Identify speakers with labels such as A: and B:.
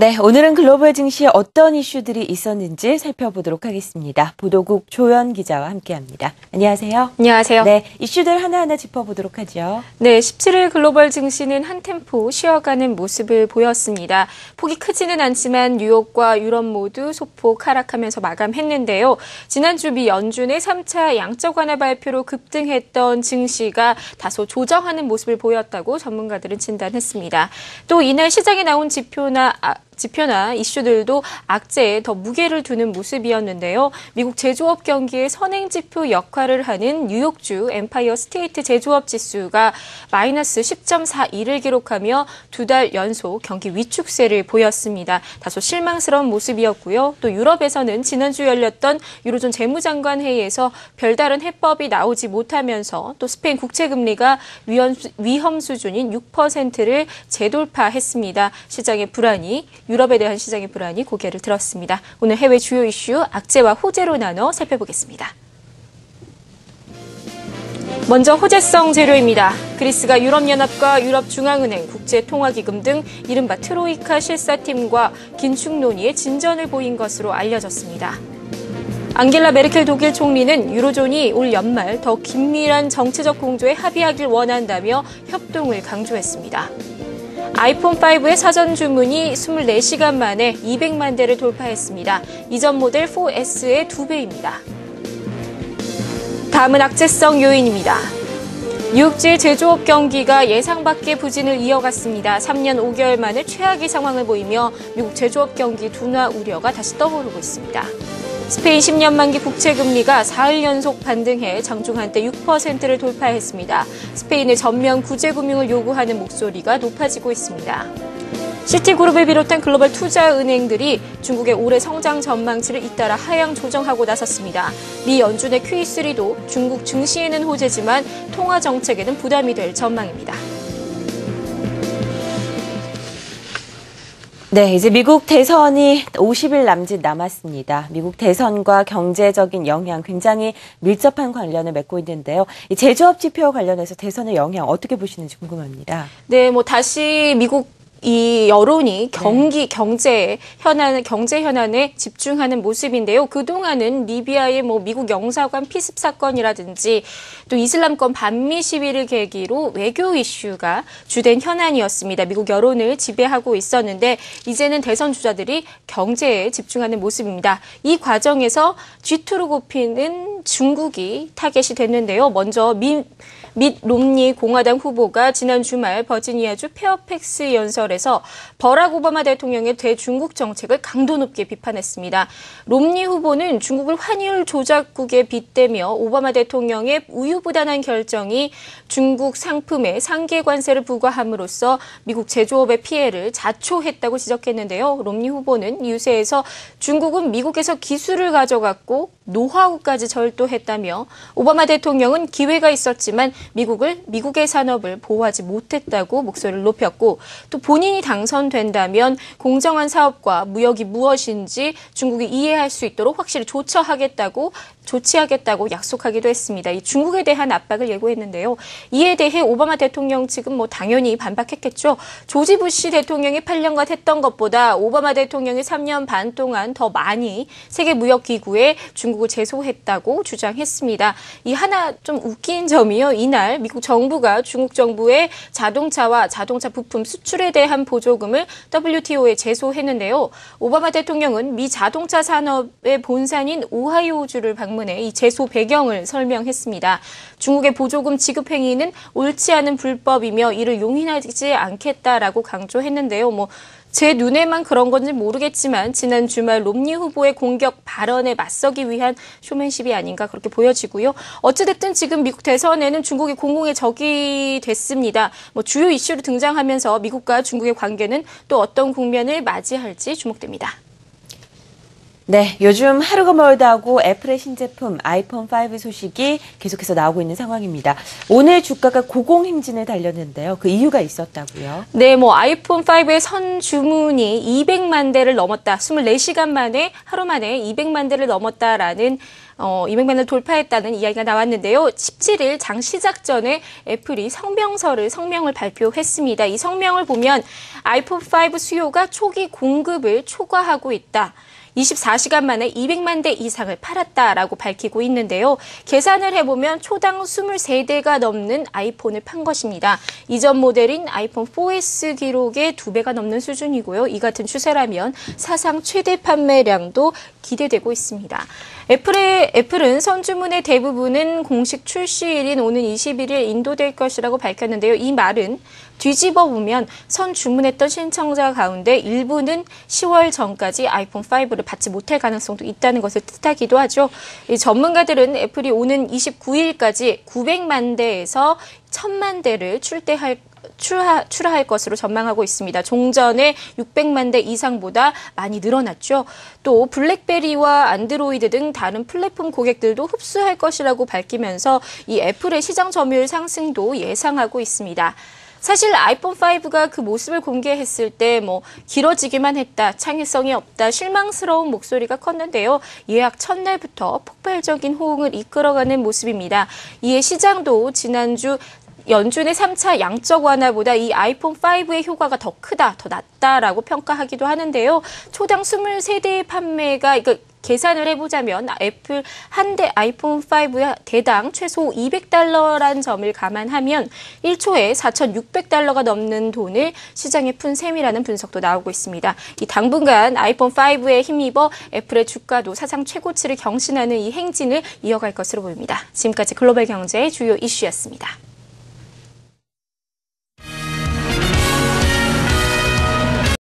A: 네, 오늘은 글로벌 증시에 어떤 이슈들이 있었는지 살펴보도록 하겠습니다. 보도국 조연 기자와 함께합니다. 안녕하세요.
B: 안녕하세요.
A: 네, 이슈들 하나하나 짚어보도록 하죠.
B: 네, 17일 글로벌 증시는 한 템포 쉬어가는 모습을 보였습니다. 폭이 크지는 않지만 뉴욕과 유럽 모두 소폭 하락하면서 마감했는데요. 지난주 미 연준의 3차 양적 완화 발표로 급등했던 증시가 다소 조정하는 모습을 보였다고 전문가들은 진단했습니다. 또 이날 시장에 나온 지표나 아, 지표나 이슈들도 악재에 더 무게를 두는 모습이었는데요. 미국 제조업 경기의 선행 지표 역할을 하는 뉴욕주 엠파이어 스테이트 제조업 지수가 마이너스 10.41을 기록하며 두 달 연속 경기 위축세를 보였습니다. 다소 실망스러운 모습이었고요. 또 유럽에서는 지난주 열렸던 유로존 재무장관 회의에서 별다른 해법이 나오지 못하면서 또 스페인 국채 금리가 위험 수준인 6%를 재돌파했습니다. 시장의 불안이 유럽에 대한 시장의 불안이 고개를 들었습니다. 오늘 해외 주요 이슈 악재와 호재로 나눠 살펴보겠습니다. 먼저 호재성 재료입니다. 그리스가 유럽연합과 유럽중앙은행, 국제통화기금 등 이른바 트로이카 실사팀과 긴축 논의에 진전을 보인 것으로 알려졌습니다. 앙겔라 메르켈 독일 총리는 유로존이 올 연말 더 긴밀한 정치적 공조에 합의하길 원한다며 협동을 강조했습니다. 아이폰5의 사전 주문이 24시간 만에 200만 대를 돌파했습니다. 이전 모델 4S의 2배입니다. 다음은 악재성 요인입니다. 뉴욕지 제조업 경기가 예상 밖의 부진을 이어갔습니다. 3년 5개월 만에 최악의 상황을 보이며 미국 제조업 경기 둔화 우려가 다시 떠오르고 있습니다. 스페인 10년 만기 국채 금리가 4일 연속 반등해 장중 한때 6%를 돌파했습니다. 스페인의 전면 구제 금융을 요구하는 목소리가 높아지고 있습니다. 시티그룹을 비롯한 글로벌 투자 은행들이 중국의 올해 성장 전망치를 잇따라 하향 조정하고 나섰습니다. 미 연준의 QE3도 중국 증시에는 호재지만 통화 정책에는 부담이 될 전망입니다.
A: 네, 이제 미국 대선이 50일 남짓 남았습니다. 미국 대선과 경제적인 영향 굉장히 밀접한 관련을 맺고 있는데요. 이 제조업 지표 관련해서 대선의 영향 어떻게 보시는지 궁금합니다.
B: 네, 뭐 다시 미국 이 여론이 경기 네. 경제 현안 경제 현안에 집중하는 모습인데요. 그 동안은 리비아의 뭐 미국 영사관 피습 사건이라든지 또 이슬람권 반미 시위를 계기로 외교 이슈가 주된 현안이었습니다. 미국 여론을 지배하고 있었는데 이제는 대선 주자들이 경제에 집중하는 모습입니다. 이 과정에서 G2로 꼽히는 중국이 타겟이 됐는데요. 먼저 미, 밋 롬니 공화당 후보가 지난 주말 버지니아주 페어팩스 연설 에서 버락 오바마 대통령의 대중국 정책을 강도 높게 비판했습니다. 롬니 후보는 중국을 환율 조작국에 빗대며 오바마 대통령의 우유부단한 결정이 중국 상품에 상계 관세를 부과함으로써 미국 제조업의 피해를 자초했다고 지적했는데요. 롬니 후보는 유세에서 중국은 미국에서 기술을 가져갔고 노하우까지 절도했다며 오바마 대통령은 기회가 있었지만 미국을 미국의 산업을 보호하지 못했다고 목소리를 높였고 또 본 인이 당선된다면 공정한 사업과 무역이 무엇인지 중국이 이해할 수 있도록 확실히 조처하겠다고 조치하겠다고 약속하기도 했습니다. 이 중국에 대한 압박을 예고했는데요. 이에 대해 오바마 대통령 측은 뭐 당연히 반박했겠죠. 조지 부시 대통령이 8년간 했던 것보다 오바마 대통령이 3년 반 동안 더 많이 세계 무역 기구에 중국을 제소했다고 주장했습니다. 이 하나 좀 웃긴 점이요. 이날 미국 정부가 중국 정부의 자동차와 자동차 부품 수출에 대한 보조금을 WTO에 제소했는데요. 오바마 대통령은 미 자동차 산업의 본산인 오하이오주를 방문 방문해 이 제소 배경을 설명했습니다. 중국의 보조금 지급 행위는 옳지 않은 불법이며 이를 용인하지 않겠다라고 강조했는데요. 뭐 제 눈에만 그런 건지 모르겠지만 지난 주말 롬니 후보의 공격 발언에 맞서기 위한 쇼맨십이 아닌가 그렇게 보여지고요. 어찌됐든 지금 미국 대선에는 중국이 공공의 적이 됐습니다. 뭐 주요 이슈로 등장하면서 미국과 중국의 관계는 또 어떤 국면을 맞이할지 주목됩니다.
A: 네, 요즘 하루가 멀다고 애플의 신제품 아이폰 5 소식이 계속해서 나오고 있는 상황입니다. 오늘 주가가 고공행진을 달렸는데요. 그 이유가 있었다고요.
B: 네, 뭐 아이폰 5의 선 주문이 200만 대를 넘었다. 24시간 만에 하루 만에 200만 대를 넘었다라는 어, 200만을 돌파했다는 이야기가 나왔는데요. 17일 장 시작 전에 애플이 성명서를 성명을 발표했습니다. 이 성명을 보면 아이폰 5 수요가 초기 공급을 초과하고 있다. 24시간 만에 200만 대 이상을 팔았다라고 밝히고 있는데요. 계산을 해보면 초당 23대가 넘는 아이폰을 판 것입니다. 이전 모델인 아이폰 4S 기록의 두 배가 넘는 수준이고요. 이 같은 추세라면 사상 최대 판매량도 기대되고 있습니다. 애플의, 애플은 선주문의 대부분은 공식 출시일인 오는 21일 인도될 것이라고 밝혔는데요. 이 말은 뒤집어 보면 선 주문했던 신청자 가운데 일부는 10월 전까지 아이폰 5를 받지 못할 가능성도 있다는 것을 뜻하기도 하죠. 이 전문가들은 애플이 오는 29일까지 900만 대에서 1000만 대를 출대할 출하, 출하할 것으로 전망하고 있습니다. 종전에 600만 대 이상보다 많이 늘어났죠. 또 블랙베리와 안드로이드 등 다른 플랫폼 고객들도 흡수할 것이라고 밝히면서 이 애플의 시장 점유율 상승도 예상하고 있습니다. 사실 아이폰 5가 그 모습을 공개했을 때 뭐 길어지기만 했다, 창의성이 없다, 실망스러운 목소리가 컸는데요. 예약 첫날부터 폭발적인 호응을 이끌어가는 모습입니다. 이에 시장도 지난주 연준의 3차 양적 완화보다 이 아이폰 5의 효과가 더 크다, 더 낫다라고 평가하기도 하는데요. 초당 23대의 판매가 그 계산을 해보자면 애플 한 대 아이폰 5 대당 최소 200달러란 점을 감안하면 1초에 4,600달러가 넘는 돈을 시장에 푼 셈이라는 분석도 나오고 있습니다. 이 당분간 아이폰 5에 힘입어 애플의 주가도 사상 최고치를 경신하는 이 행진을 이어갈 것으로 보입니다. 지금까지 글로벌 경제의 주요 이슈였습니다.